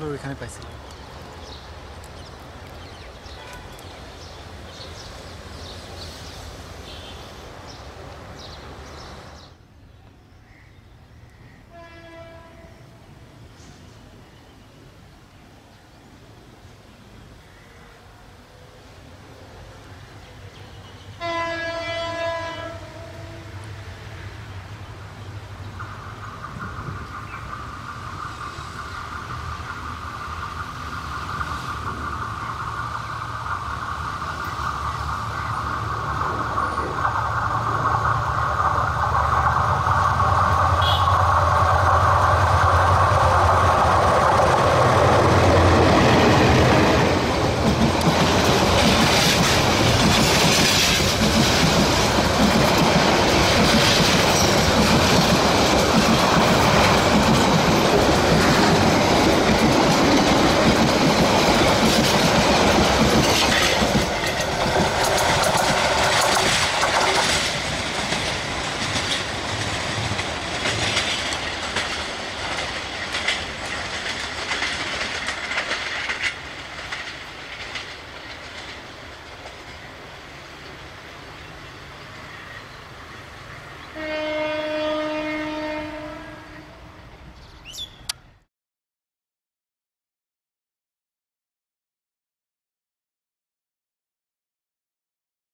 হলো ওইখানে পাইছিলাম